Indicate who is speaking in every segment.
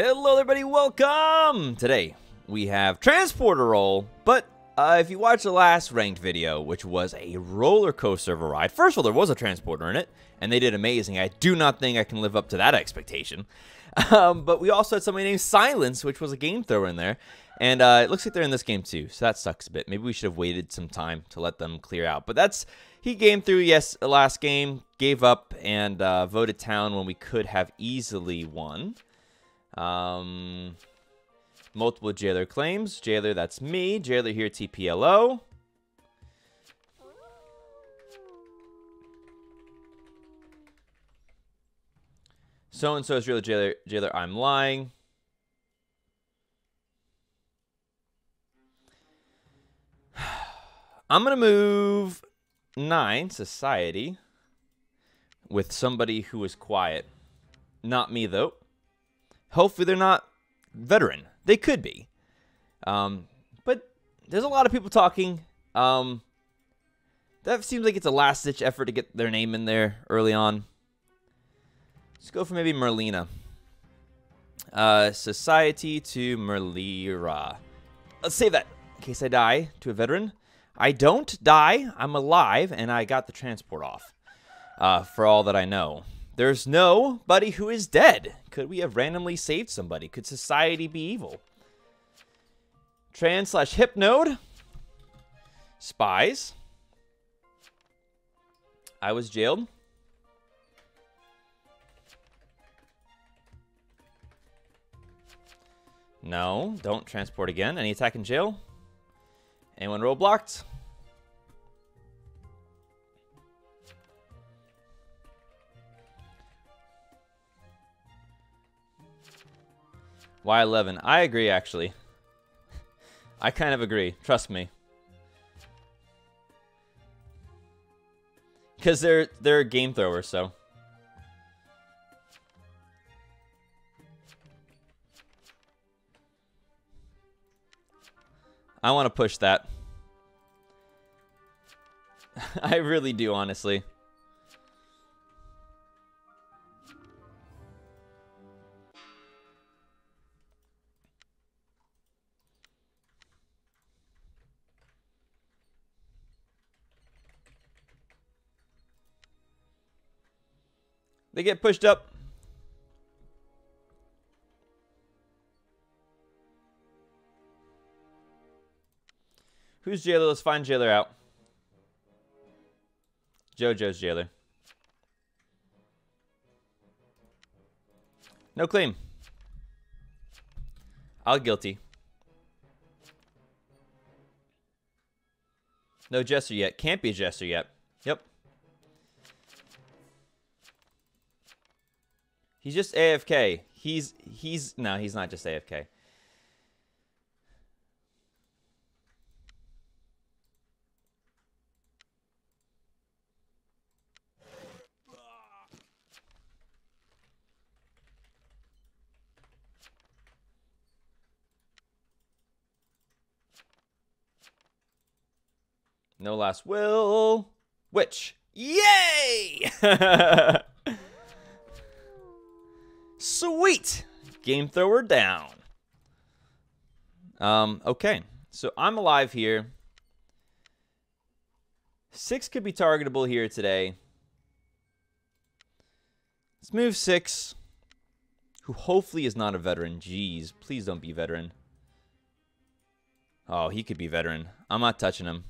Speaker 1: Hello, everybody. Welcome. Today we have transporter roll, but uh, if you watch the last ranked video, which was a roller coaster of a ride, first of all, there was a transporter in it, and they did amazing. I do not think I can live up to that expectation. Um, but we also had somebody named Silence, which was a game thrower in there, and uh, it looks like they're in this game too, so that sucks a bit. Maybe we should have waited some time to let them clear out. But that's he game through. Yes, last game gave up and uh, voted town when we could have easily won. Um, multiple jailer claims. Jailer, that's me. Jailer here, TPLO. So and so is real jailer. Jailer, I'm lying. I'm gonna move nine society with somebody who is quiet. Not me though. Hopefully they're not veteran. They could be. Um, but there's a lot of people talking. Um, that seems like it's a last ditch effort to get their name in there early on. Let's go for maybe Merlina. Uh, society to Merlira. Let's save that in case I die to a veteran. I don't die. I'm alive, and I got the transport off. Uh, for all that I know. There's nobody who is dead. Could we have randomly saved somebody? Could society be evil? Trans slash hypnode. Spies. I was jailed. No, don't transport again. Any attack in jail? Anyone roadblocked? Y11. I agree, actually. I kind of agree. Trust me. Because they're, they're a game throwers, so... I want to push that. I really do, honestly. They get pushed up. Who's jailer? Let's find jailer out. JoJo's jailer. No claim. I'll guilty. No jester yet. Can't be a jester yet. He's just AFK. He's he's no, he's not just AFK. No last will. Which? Yay! Sweet! Game thrower down. Um, okay. So I'm alive here. Six could be targetable here today. Let's move six. Who hopefully is not a veteran. Jeez, please don't be veteran. Oh, he could be veteran. I'm not touching him.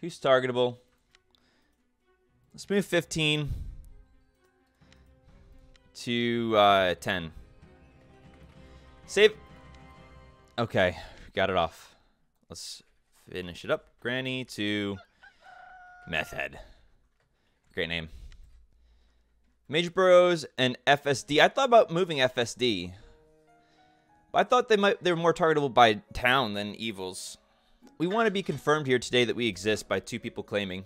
Speaker 1: Who's targetable? Let's move 15 to uh, 10. Save. Okay, got it off. Let's finish it up. Granny to Meth Head. Great name. Major Burrows and FSD. I thought about moving FSD. But I thought they might they were more targetable by town than evils. We want to be confirmed here today that we exist by two people claiming.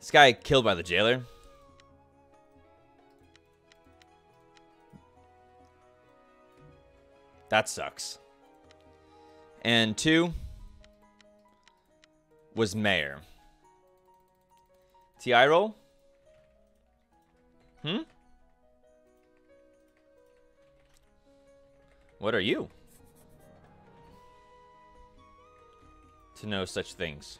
Speaker 1: This guy killed by the jailer. That sucks. And two was mayor. TI roll? Hmm? What are you? To know such things.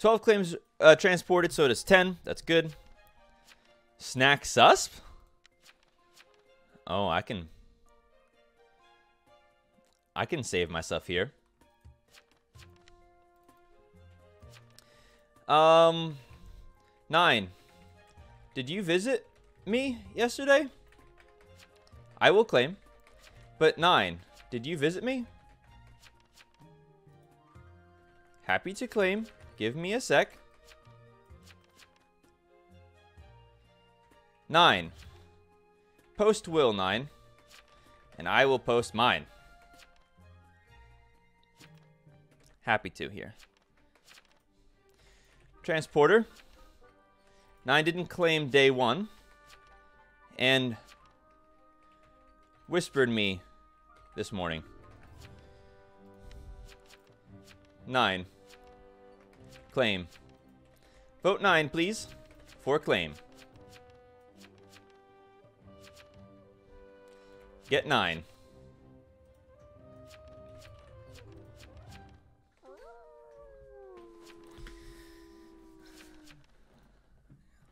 Speaker 1: Twelve claims uh, transported, so does ten. That's good. Snack susp? Oh, I can... I can save myself here. Um, nine. Did you visit me yesterday? I will claim. But nine, did you visit me? Happy to claim. Give me a sec. Nine. Post will nine. And I will post mine. Happy to here. Transporter. Nine didn't claim day one. And whispered me this morning. Nine. Claim. Vote nine, please, for claim. Get nine.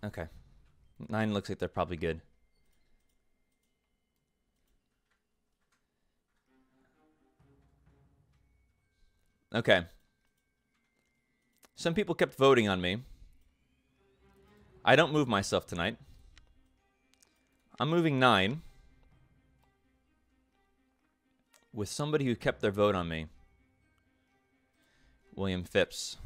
Speaker 1: Okay. Nine looks like they're probably good. Okay. Some people kept voting on me. I don't move myself tonight. I'm moving nine with somebody who kept their vote on me. William Phipps.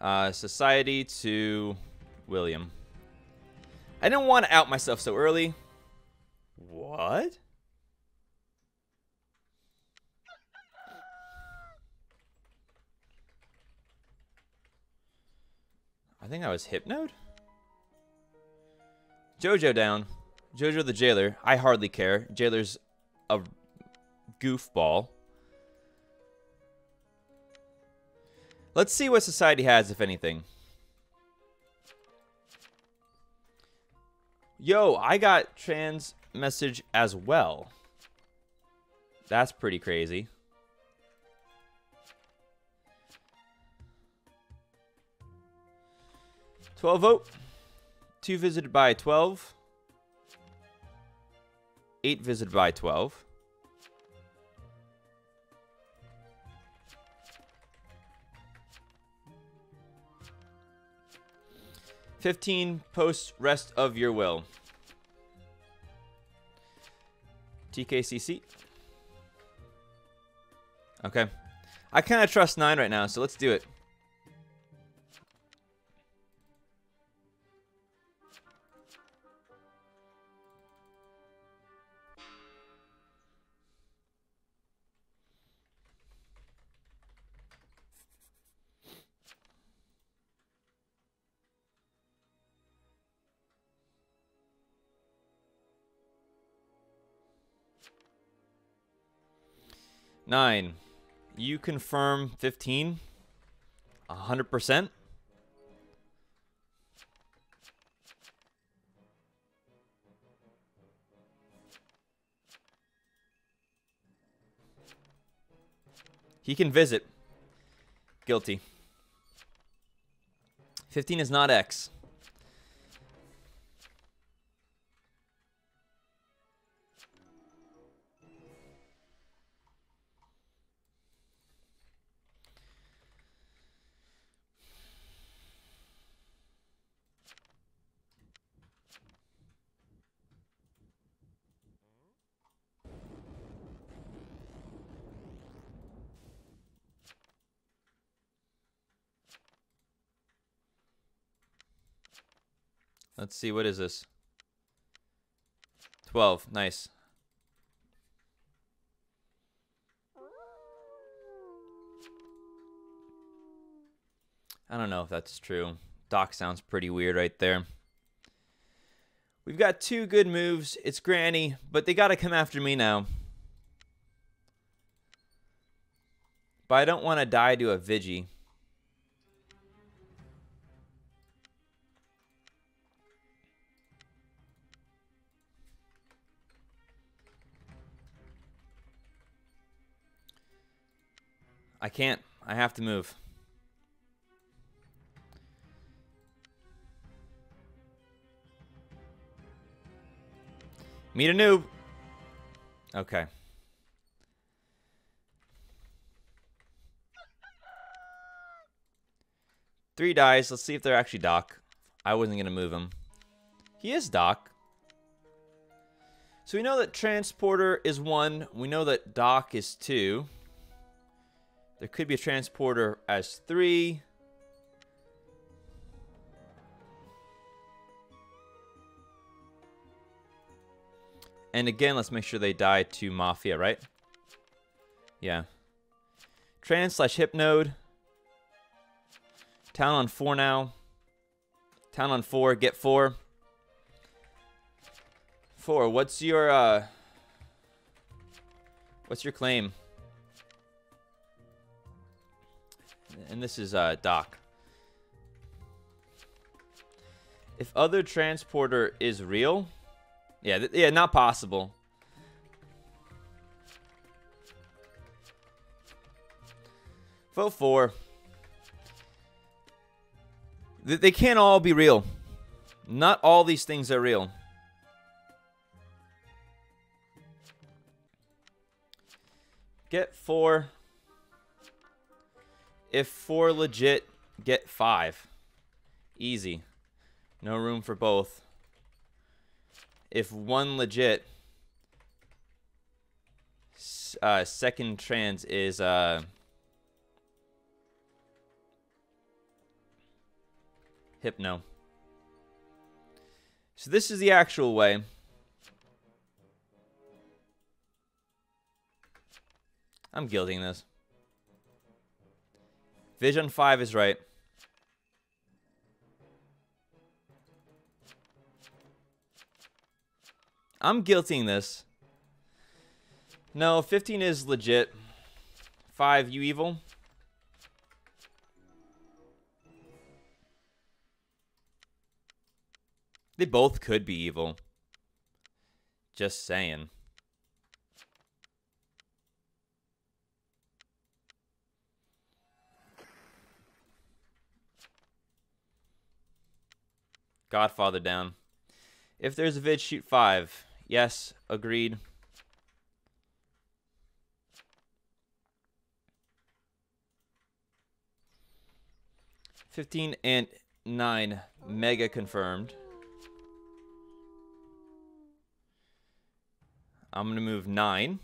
Speaker 1: Uh, society to William. I didn't want to out myself so early. What? I think I was Hypnode? Jojo down. Jojo the Jailer. I hardly care. Jailer's a goofball. Let's see what society has, if anything. Yo, I got trans message as well. That's pretty crazy. Twelve vote. Two visited by twelve. Eight visited by twelve. 15 post rest of your will. TKCC. Okay. I kind of trust 9 right now, so let's do it. Nine. You confirm 15? 100%? He can visit. Guilty. 15 is not X. Let's see, what is this? 12, nice. I don't know if that's true. Doc sounds pretty weird right there. We've got two good moves. It's Granny, but they got to come after me now. But I don't want to die to a Vigi. I can't. I have to move. Meet a noob. Okay. Three dies. Let's see if they're actually Doc. I wasn't going to move him. He is Doc. So we know that Transporter is one. We know that Doc is two. There could be a Transporter as three. And again, let's make sure they die to Mafia, right? Yeah. Trans slash Hypnode. Town on four now. Town on four. Get four. Four. What's your uh? What's your claim? And this is uh Doc. If other transporter is real, yeah, yeah, not possible. Vote four. They can't all be real. Not all these things are real. Get four. If four legit, get five. Easy. No room for both. If one legit, uh, second trans is uh, Hypno. So this is the actual way. I'm guilting this. Vision 5 is right. I'm guilting this. No, 15 is legit. 5, you evil? They both could be evil. Just saying. Godfather down. If there's a vid, shoot five. Yes, agreed. Fifteen and nine, mega confirmed. I'm to move 9.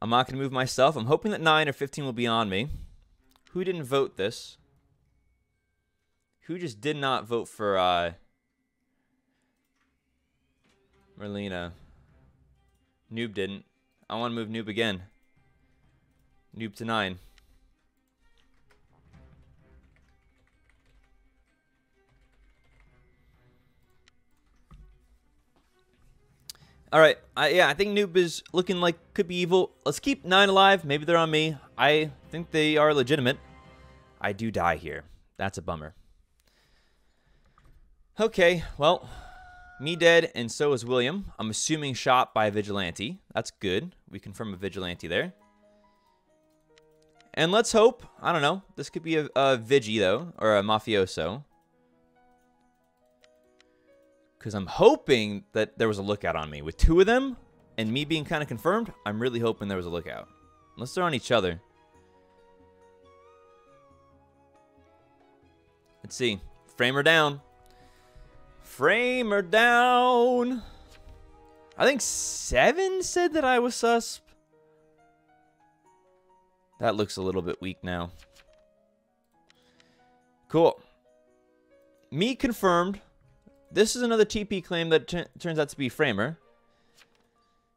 Speaker 1: I'm not to move myself. I'm hoping that 9 or 15 will be on me. Who didn't vote this? Who just did not vote for uh, Merlina? Noob didn't. I want to move Noob again. Noob to 9. All right. I, yeah, I think Noob is looking like could be evil. Let's keep nine alive. Maybe they're on me. I think they are legitimate. I do die here. That's a bummer. Okay, well, me dead, and so is William. I'm assuming shot by a vigilante. That's good. We confirm a vigilante there. And let's hope, I don't know, this could be a, a Vigi, though, or a Mafioso. Because I'm hoping that there was a lookout on me. With two of them and me being kind of confirmed, I'm really hoping there was a lookout. Unless they're on each other. Let's see. Framer down. Framer down. I think seven said that I was susp. That looks a little bit weak now. Cool. Me confirmed. This is another TP claim that turns out to be Framer.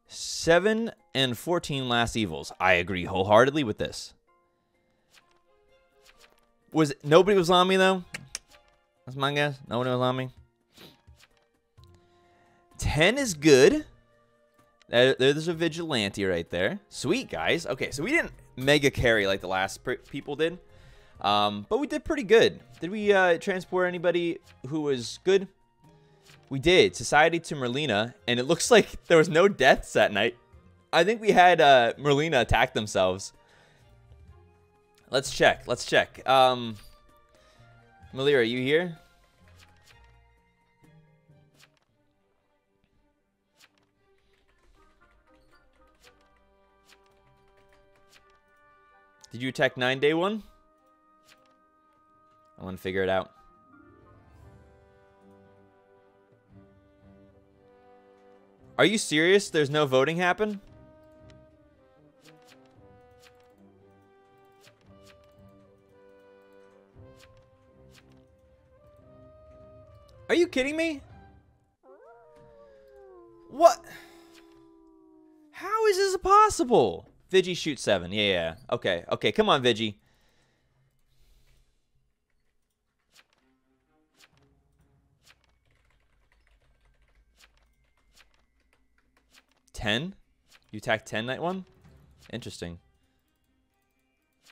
Speaker 1: 7 and 14 last evils. I agree wholeheartedly with this. Was Nobody was on me, though? That's my guess. No one knows on me. 10 is good. There's a vigilante right there. Sweet, guys. Okay, so we didn't mega carry like the last people did. Um, but we did pretty good. Did we uh, transport anybody who was good? We did. Society to Merlina. And it looks like there was no deaths that night. I think we had uh, Merlina attack themselves. Let's check. Let's check. Um, Malir, are you here? Did you attack 9 day one? I want to figure it out. Are you serious? There's no voting happen? Are you kidding me? What? How is this possible? Vigi shoot seven. Yeah, yeah. Okay, okay. Come on, Vigi. Ten? You attack ten, night one? Interesting. I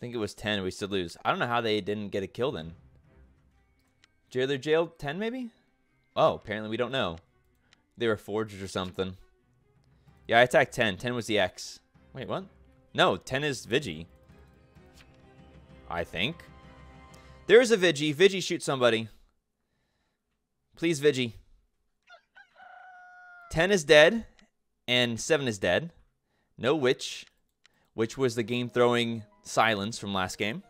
Speaker 1: think it was 10. We still lose. I don't know how they didn't get a kill then. Jailer jailed 10 maybe? Oh, apparently we don't know. They were forged or something. Yeah, I attacked 10. 10 was the X. Wait, what? No, 10 is Vigi. I think. There's a Vigi. Vigi shoot somebody. Please, Vigi. 10 is dead, and 7 is dead. No Witch, which was the game throwing silence from last game.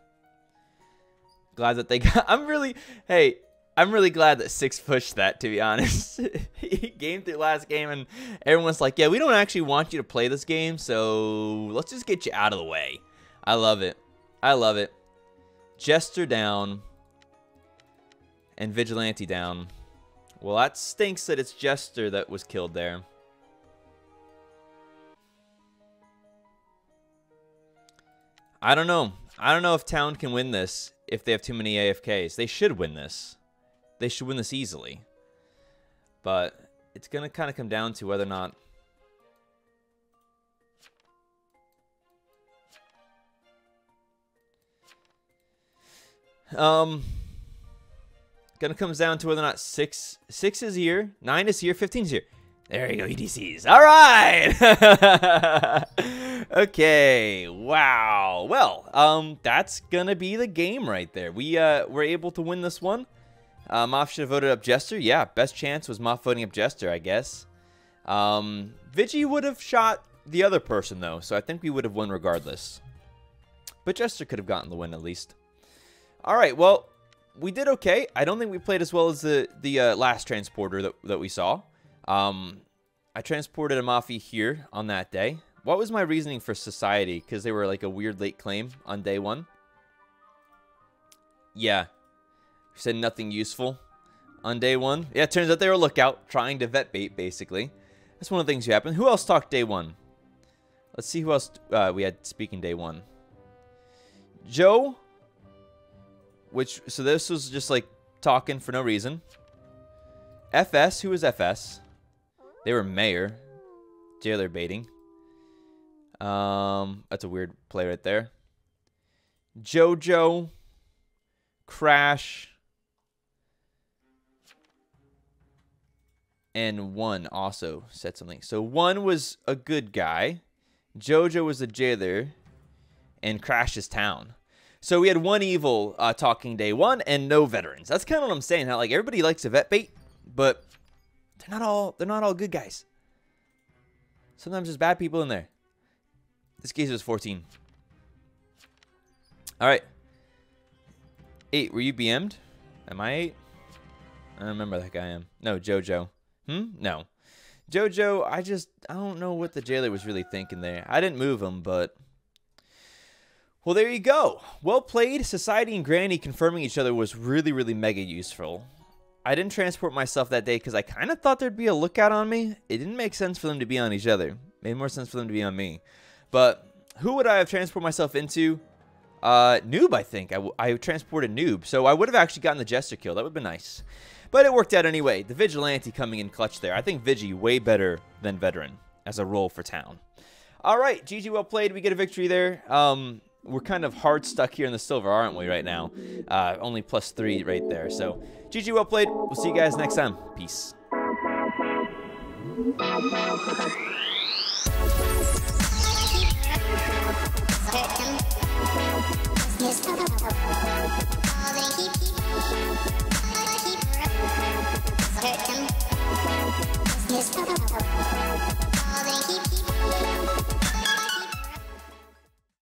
Speaker 1: Glad that they got... I'm really... Hey, I'm really glad that Six pushed that, to be honest. he game threw last game, and everyone's like, yeah, we don't actually want you to play this game, so let's just get you out of the way. I love it. I love it. Jester down. And Vigilante down. Well, that stinks that it's Jester that was killed there. I don't know. I don't know if Town can win this if they have too many AFKs. They should win this they should win this easily. But it's going to kind of come down to whether or not Um, gonna comes down to whether or not six six is here, nine is here, fifteen is here. There you go, EDCs. All right. okay. Wow. Well, um, that's gonna be the game right there. We uh, were able to win this one. Uh, Moth should have voted up Jester. Yeah, best chance was Moth voting up Jester, I guess. Um, Vigi would have shot the other person, though, so I think we would have won regardless. But Jester could have gotten the win at least. All right, well, we did okay. I don't think we played as well as the, the uh, last transporter that, that we saw. Um, I transported a Mafi here on that day. What was my reasoning for Society? Because they were like a weird late claim on day one. Yeah, said nothing useful on day one. Yeah, it turns out they were lookout, trying to vet bait, basically. That's one of the things who happened. Who else talked day one? Let's see who else uh, we had speaking day one. Joe, which, so this was just like talking for no reason. FS, who was FS? They were mayor. Jailer baiting. Um, that's a weird play right there. Jojo, Crash, and one also said something. So one was a good guy, Jojo was a jailer, and crashes town. So we had one evil uh, talking day one and no veterans. That's kind of what I'm saying. How like everybody likes a vet bait, but they're not all they're not all good guys. Sometimes there's bad people in there. This case was 14. All right. Eight. Were you BM'd? Am I eight? I don't remember that guy I am. No, Jojo. Hmm? No. Jojo, I just, I don't know what the jailer was really thinking there. I didn't move him, but... Well, there you go. Well played. Society and Granny confirming each other was really, really mega useful. I didn't transport myself that day because I kind of thought there'd be a lookout on me. It didn't make sense for them to be on each other. It made more sense for them to be on me. But who would I have transported myself into? Uh, noob, I think. I, I, transported noob, so I would have actually gotten the jester kill. That would have been nice. But it worked out anyway. The vigilante coming in clutch there. I think Vigi way better than veteran as a role for town. All right, GG, well played. We get a victory there. Um, we're kind of hard stuck here in the silver, aren't we, right now? Uh, only plus three right there. So, GG, well played. We'll see you guys next time. Peace.